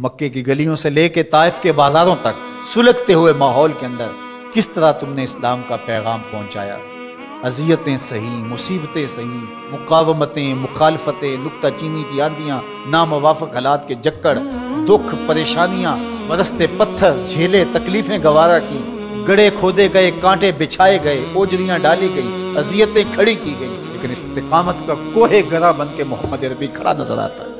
मक्के की गलियों से लेके ताइफ के बाजारों तक सुलगते हुए माहौल के अंदर किस तरह तुमने इस्लाम का पैगाम पहुँचाया? अजियतें सही, मुसीबतें सही, मुकावमतें, मुखालफतें नुकता चीनी की आंधियाँ, नामवाफक हालात के जक्कड़, दुख, परेशानियाँ, बरसते पत्थर, झेले, तकलीफें गवारा की, गड़े खोदे गए, कांटे बिछाए गए ओजरियाँ डाली गई, अजियतें खड़ी की गई। लेकिन इस्तिकामत का कोहे गरा बन के मोहम्मद अरबी खड़ा नज़र आता। है